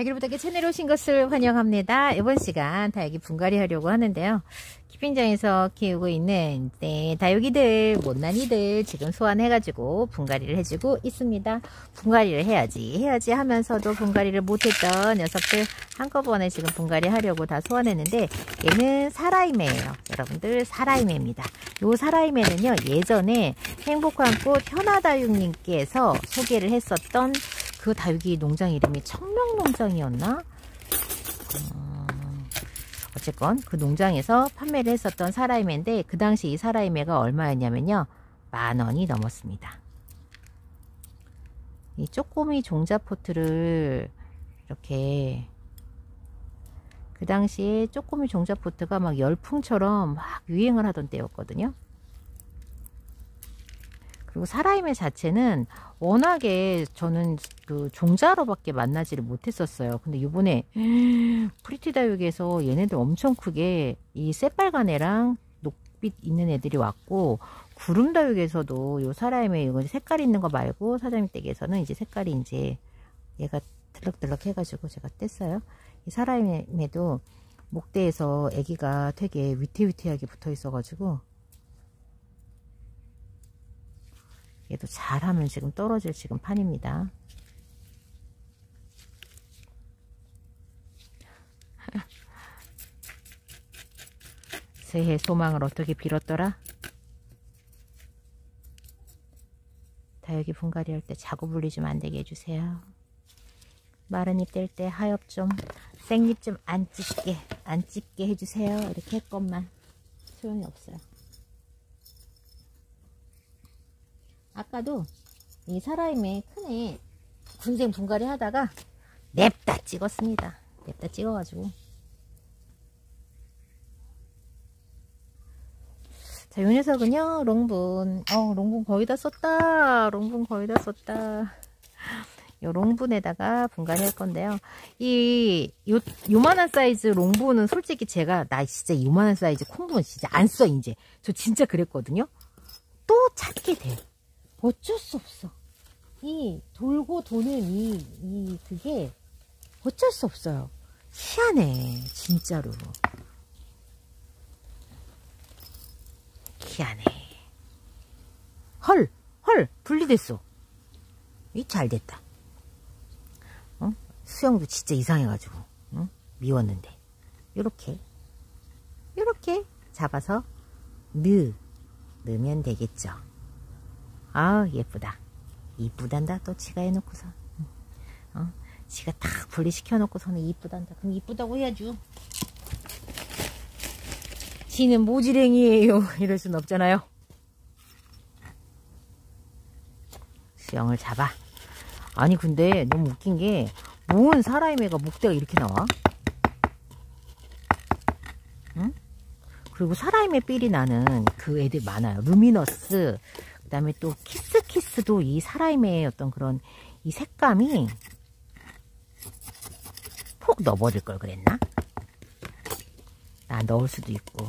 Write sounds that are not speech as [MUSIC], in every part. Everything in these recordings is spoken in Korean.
다기부탁의 채널에 오신 것을 환영합니다. 이번 시간 다육이 분갈이 하려고 하는데요. 키핑장에서 키우고 있는 네, 다육이들, 못난이들 지금 소환해가지고 분갈이를 해주고 있습니다. 분갈이를 해야지, 해야지 하면서도 분갈이를 못했던 녀석들 한꺼번에 지금 분갈이 하려고 다 소환했는데 얘는 사라이매예요. 여러분들 사라이매입니다. 요 사라이매는요 예전에 행복한 꽃 현아다육님께서 소개를 했었던 그 다육이 농장 이름이 청명농장이었나? 어, 어쨌건 그 농장에서 판매를 했었던 사라이매인데 그 당시 이 사라이매가 얼마였냐면요. 만 원이 넘었습니다. 이 쪼꼬미 종자포트를 이렇게 그 당시에 쪼꼬미 종자포트가 막 열풍처럼 막 유행을 하던 때였거든요. 그리고 사라히메 자체는 워낙에 저는 그 종자로밖에 만나지를 못했었어요. 근데 이번에 프리티 다육에서 얘네들 엄청 크게 이 새빨간 애랑 녹빛 있는 애들이 왔고 구름 다육에서도 요 사라히메 이거 색깔 있는 거 말고 사장님 댁에서는 이제 색깔이 이제 얘가 들럭들럭 해가지고 제가 뗐어요. 이 사라히메도 목대에서 아기가 되게 위태위태하게 붙어 있어가지고 얘도 잘하면 지금 떨어질 지금 판입니다. [LAUGHS] 새해 소망을 어떻게 빌었더라? 다육이 분갈이 할 때 자고 불리좀 안되게 해주세요. 마른 잎 뗄 때 하엽 좀 생잎 좀 안 찢게 안 찢게 해주세요. 이렇게 했건만 소용이 없어요. 아까도 이 사라임의 큰애 군생 분갈이 하다가 냅다 찍었습니다. 냅다 찍어가지고 자, 요 녀석은요, 롱분. 어, 롱분 거의 다 썼다. 롱분 거의 다 썼다. 요 롱분에다가 분갈이 할 건데요. 이, 요, 요만한 사이즈 롱분은 솔직히 제가, 나 진짜 요만한 사이즈 콩분 진짜 안 써, 이제. 저 진짜 그랬거든요. 또 찾게 돼. 어쩔 수 없어. 이 돌고 도는 이, 이, 그게 어쩔 수 없어요. 희한해, 진짜로. 희한해. 헐, 헐, 분리됐어. 이 잘 됐다. 어? 수영도 진짜 이상해가지고, 어? 미웠는데. 요렇게, 요렇게 잡아서 넣, 넣으면 되겠죠. 아 예쁘다. 이쁘단다 또 지가 해놓고서. 어? 지가 딱 분리시켜 놓고서는 이쁘단다. 그럼 이쁘다고 해야죠. 지는 모지랭이에요. [LAUGHS] 이럴 순 없잖아요. 수영을 잡아. 아니 근데 너무 웃긴 게 뭔 사람의 애가 목대가 이렇게 나와? 응? 그리고 사람의 삘이 나는 그 애들 많아요. 루미너스, 그 다음에 또 키스키스도 이 사라임의 어떤 그런 이 색감이 폭 넣어버릴 걸 그랬나? 나 넣을 수도 있고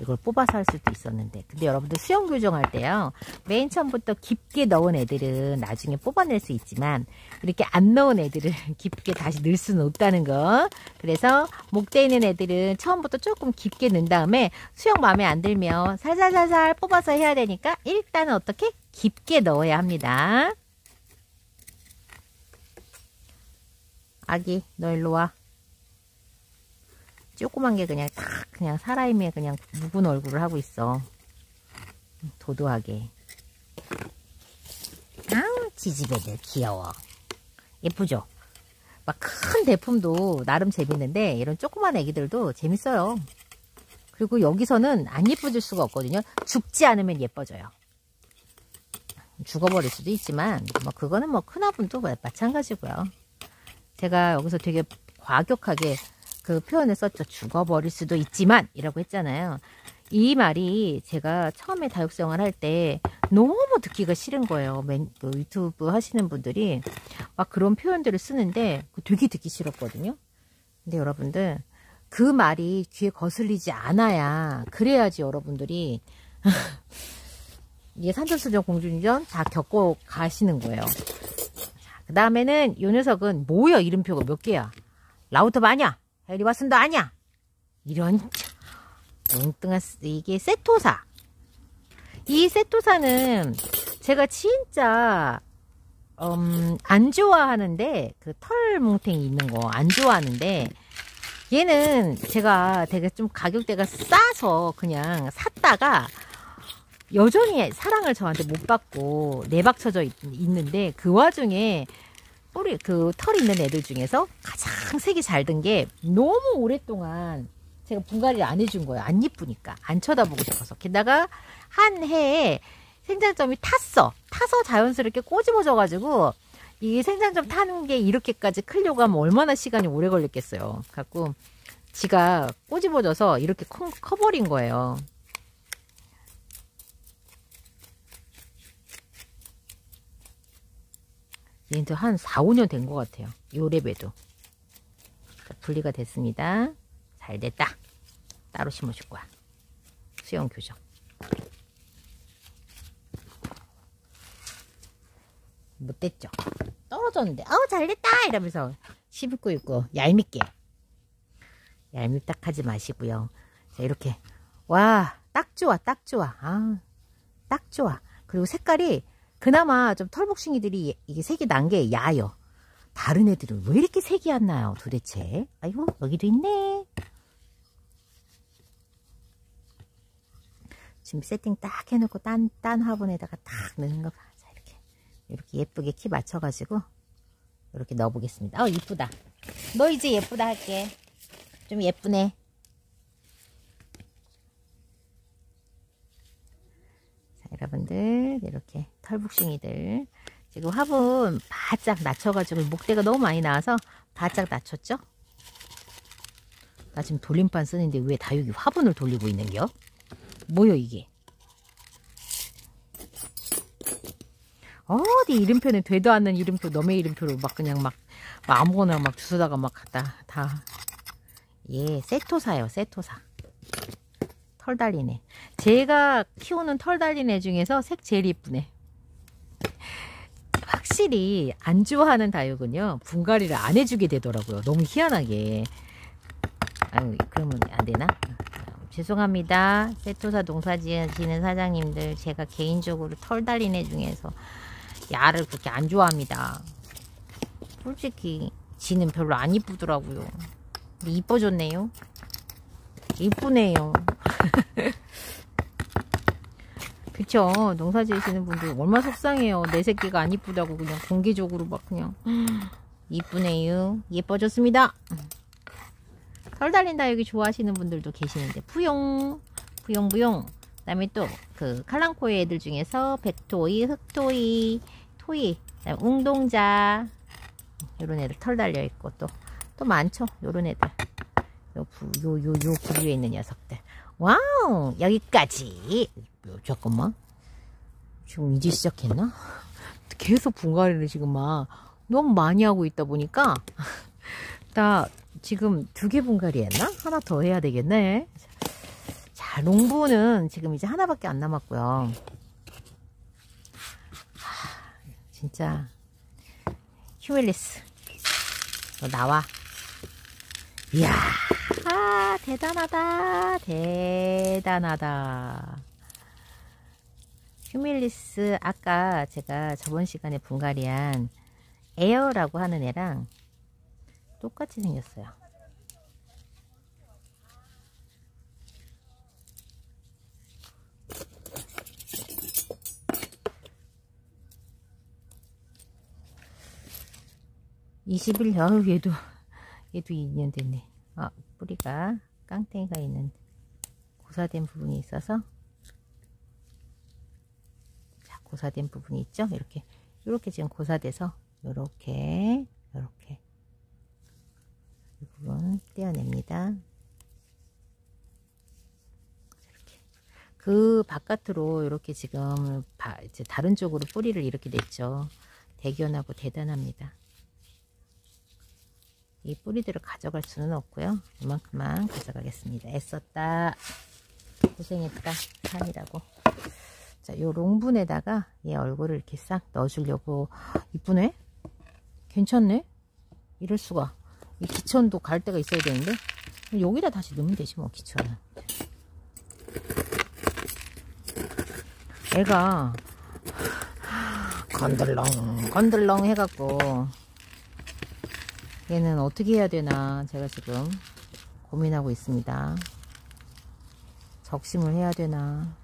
이걸 뽑아서 할 수도 있었는데. 근데 여러분들 수영 교정할 때요 맨 처음부터 깊게 넣은 애들은 나중에 뽑아낼 수 있지만 이렇게 안 넣은 애들은 [LAUGHS] 깊게 다시 넣을 수는 없다는 거. 그래서 목대 있는 애들은 처음부터 조금 깊게 넣은 다음에 수영 마음에 안 들면 살살살살 뽑아서 해야 되니까 일단은 어떻게 깊게 넣어야 합니다. 아기 너 일로 와 조그만 게 그냥 딱 그냥 사람의 그냥 묵은 얼굴을 하고 있어. 도도하게. 아우 지지배들 귀여워. 예쁘죠? 막 큰 대품도 나름 재밌는데 이런 조그만 애기들도 재밌어요. 그리고 여기서는 안 예뻐질 수가 없거든요. 죽지 않으면 예뻐져요. 죽어버릴 수도 있지만 뭐 그거는 뭐 큰아분도 마찬가지고요. 제가 여기서 되게 과격하게 그 표현을 썼죠. 죽어버릴 수도 있지만 이라고 했잖아요. 이 말이 제가 처음에 다육생활 할때 너무 듣기가 싫은 거예요. 맨, 그 유튜브 하시는 분들이 막 그런 표현들을 쓰는데 되게 듣기 싫었거든요. 근데 여러분들 그 말이 귀에 거슬리지 않아야 그래야지 여러분들이 [LAUGHS] 이게 산전수전 공주전 다 겪고 가시는 거예요. 그 다음에는 이 녀석은 뭐야 이름표가 몇 개야? 라우터 아니 야. 해리와슨도 아니야. 이런 엉뚱한 이게 세토사. 이 세토사는 제가 진짜 음, 안 좋아하는데 그 털 뭉탱이 있는 거 안 좋아하는데 얘는 제가 되게 좀 가격대가 싸서 그냥 샀다가 여전히 사랑을 저한테 못 받고 내박쳐져 있, 있는데 그 와중에 뿌리 그 털 있는 애들 중에서 가장 색이 잘 든 게 너무 오랫동안 제가 분갈이를 안 해준 거예요. 안 이쁘니까 안 쳐다보고 싶어서 게다가 한 해에 생장점이 탔어. 타서 자연스럽게 꼬집어져 가지고 이 생장점 타는 게 이렇게까지 클려고 하면 얼마나 시간이 오래 걸렸겠어요. 갖고 지가 꼬집어져서 이렇게 커, 커버린 거예요. 얘도 한 4, 5년 된 것 같아요. 요 랩에도. 분리가 됐습니다. 잘 됐다. 따로 심어줄 거야. 수영 교정. 못 됐죠? 떨어졌는데, 어우, 잘 됐다! 이러면서 씹고 있고, 얄밉게. 얄밉딱 하지 마시고요. 자, 이렇게. 와, 딱 좋아, 딱 좋아. 아, 딱 좋아. 그리고 색깔이 그나마 좀 털복싱이들이 이게 색이 난 게 야요. 다른 애들은 왜 이렇게 색이 안 나요 도대체? 아이고 여기도 있네. 지금 세팅 딱 해놓고 딴, 딴 화분에다가 딱 넣는 거 봐. 자 이렇게 이렇게 예쁘게 키 맞춰가지고 이렇게 넣어보겠습니다. 어 이쁘다. 너 이제 예쁘다 할게. 좀 예쁘네. 여러분들 이렇게 털북싱이들 지금 화분 바짝 낮춰가지고 목대가 너무 많이 나와서 바짝 낮췄죠? 나 지금 돌림판 쓰는데 왜 다육이 화분을 돌리고 있는겨? 뭐여 이게? 어디 이름표는 되도 않는 이름표 너의 이름표로 막 그냥 막, 막 아무거나 막 주소다가 막 갖다 다 예, 세토사요 세토사 털 달린 애. 제가 키우는 털 달린 애 중에서 색 제일 이쁘네. 확실히 안 좋아하는 다육은요. 분갈이를 안 해주게 되더라고요. 너무 희한하게. 아유 그러면 안 되나? 죄송합니다. 세토사 농사 지는 사장님들 제가 개인적으로 털 달린 애 중에서 야를 그렇게 안 좋아합니다. 솔직히 지는 별로 안 이쁘더라고요. 이뻐졌네요. 이쁘네요. [LAUGHS] 그쵸. 농사 지으시는 분들 얼마나 속상해요. 내 새끼가 안 이쁘다고 그냥 공개적으로 막 그냥 [GASPS] 이쁘네요. 예뻐졌습니다. 털 달린 다육이 좋아하시는 분들도 계시는데 푸용 푸용부용. 그 다음에 또 그 칼랑코의 애들 중에서 백토이 흑토이 토이 웅동자. 요런 애들 털 달려 있고 또또 많죠. 요런 애들. 요, 요, 요, 요 부류에 있는 녀석들. 와우! 여기까지. 잠깐만. 지금 이제 시작했나? 계속 분갈이를 지금 막 너무 많이 하고 있다 보니까 [LAUGHS] 나 지금 두 개 분갈이 했나? 하나 더 해야 되겠네. 자, 콩분은 지금 이제 하나밖에 안 남았고요. 진짜 휴일리스 너 나와. 이야. 아, 대단하다. 대단하다. 휴밀리스, 아까 제가 저번 시간에 분갈이한 에어라고 하는 애랑 똑같이 생겼어요. 이십일 여 얘도 얘도 2년 됐네. 아, 뿌리가 깡탱이가 있는 고사된 부분이 있어서 자, 고사된 부분이 있죠? 이렇게 이렇게 지금 고사돼서 이렇게 이렇게 이 부분 떼어냅니다. 이렇게 그 바깥으로 이렇게 지금 다른 쪽으로 뿌리를 이렇게 냈죠. 대견하고 대단합니다. 이 뿌리들을 가져갈 수는 없고요. 이만큼만 가져가겠습니다. 애썼다. 고생했다. 산이라고. 자, 요 롱분에다가 얘 얼굴을 이렇게 싹 넣어주려고 이쁘네? 괜찮네? 이럴 수가. 이 기천도 갈 데가 있어야 되는데 여기다 다시 넣으면 되지 뭐 기천은 애가 건들렁 건들렁 해갖고 얘는 어떻게 해야 되나 제가 지금 고민하고 있습니다. 적심을 해야 되나.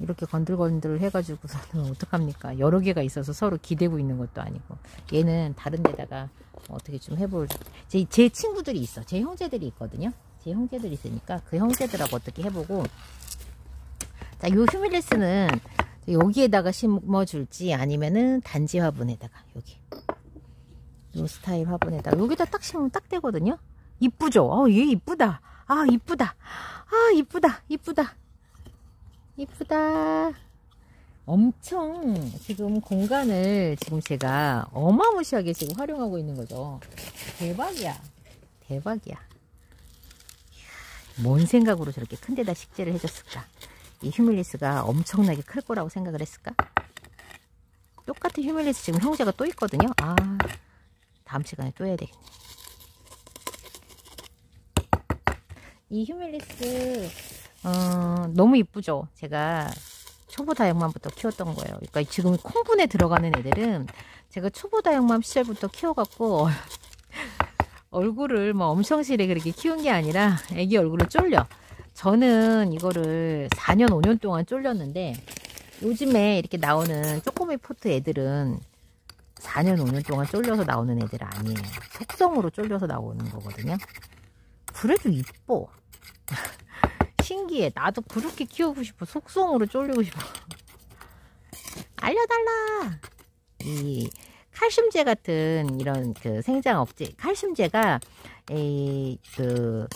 이렇게 건들건들 해가지고서는 [LAUGHS] 어떡합니까? 여러 개가 있어서 서로 기대고 있는 것도 아니고. 얘는 다른 데다가 어떻게 좀 해볼 제, 제 친구들이 있어. 제 형제들이 있거든요. 제 형제들이 있으니까 그 형제들하고 어떻게 해보고. 자, 요 휴밀리스는 여기에다가 심어줄지 아니면은 단지 화분에다가 여기. 요 스타일 화분에다가. 여기다 딱 심으면 딱 되거든요? 이쁘죠? 어, 얘 이쁘다. 아 이쁘다. 아 이쁘다. 이쁘다. 이쁘다. 엄청 지금 공간을 지금 제가 어마무시하게 지금 활용하고 있는 거죠. 대박이야. 대박이야. 뭔 생각으로 저렇게 큰 데다 식재를 해줬을까 이 휴밀리스가 엄청나게 클 거라고 생각을 했을까? 똑같은 휴밀리스 지금 형제가 또 있거든요. 아, 다음 시간에 또 해야 되겠네. 이 휴밀리스 어, 너무 이쁘죠? 제가 초보 다육맘부터 키웠던 거예요. 그러니까 지금 콩분에 들어가는 애들은 제가 초보 다육맘 시절부터 키워갖고 얼굴을 뭐 엄청 실에 그렇게 키운 게 아니라 애기 얼굴을 쫄려. 저는 이거를 4년 5년 동안 쫄렸는데 요즘에 이렇게 나오는 쪼꼬미 포트 애들은 4년 5년 동안 쫄려서 나오는 애들 아니에요. 속성으로 쫄려서 나오는 거거든요. 그래도 이뻐. [LAUGHS] 신기해. 나도 그렇게 키우고 싶어. 속성으로 쫄리고 싶어. 알려달라. 이 칼슘제 같은 이런 그 생장 억제 칼슘제가 이 그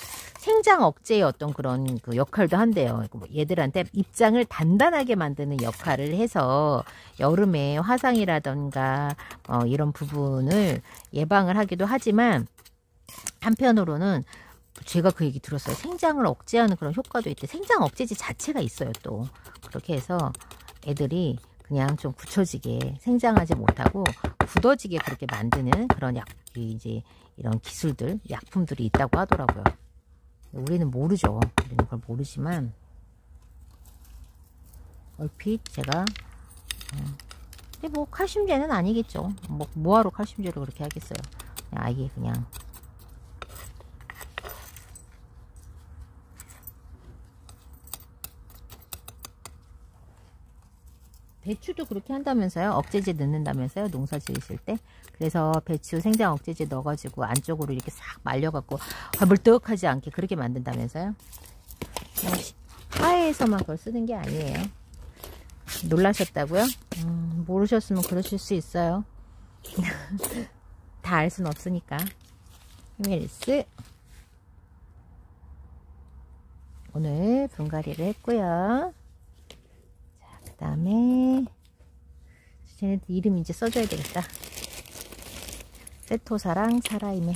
생장 억제의 어떤 그런 그 역할도 한대요. 뭐 얘들한테 입장을 단단하게 만드는 역할을 해서 여름에 화상이라던가 어 이런 부분을 예방을 하기도 하지만 한편으로는 제가 그 얘기 들었어요. 생장을 억제하는 그런 효과도 있대. 생장 억제제 자체가 있어요. 또 그렇게 해서 애들이 그냥 좀 굳혀지게 생장하지 못하고 굳어지게 그렇게 만드는 그런 약 이제 이런 기술들 약품들이 있다고 하더라고요. 우리는 모르죠. 우리는 그걸 모르지만 얼핏 제가 어, 근데 뭐 칼슘제는 아니겠죠. 뭐 뭐하러 칼슘제를 그렇게 하겠어요. 아예 그냥 배추도 그렇게 한다면서요. 억제제 넣는다면서요. 농사 지으실 때. 그래서 배추 생장 억제제 넣어가지고 안쪽으로 이렇게 싹 말려갖고 물떡하지 않게 그렇게 만든다면서요. 화해에서만 그걸 쓰는 게 아니에요. 놀라셨다고요? 음, 모르셨으면 그러실 수 있어요. [LAUGHS] 다알 수는 없으니까. 히밀스 오늘 분갈이를 했고요. 그 다음에 쟤네들 이름 이제 써줘야 되겠다 세토사랑 사라이메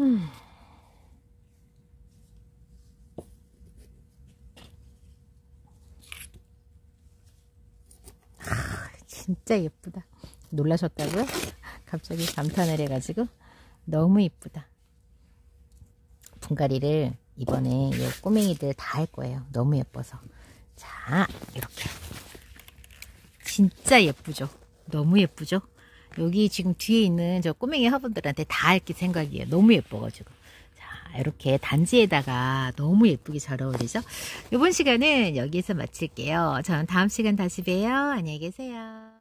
음. 진짜 예쁘다. 놀라셨다고요? [LAUGHS] 갑자기 감탄을 해가지고 너무 예쁘다. 분갈이를 이번에 이 꼬맹이들 다 할 거예요. 너무 예뻐서. 자, 이렇게. 진짜 예쁘죠? 너무 예쁘죠? 여기 지금 뒤에 있는 저 꼬맹이 화분들한테 다할게 생각이에요. 너무 예뻐가지고. 이렇게 단지에다가 너무 예쁘게 잘 어울리죠? 이번 시간은 여기서 마칠게요. 저는 다음 시간 다시 봬요. 안녕히 계세요.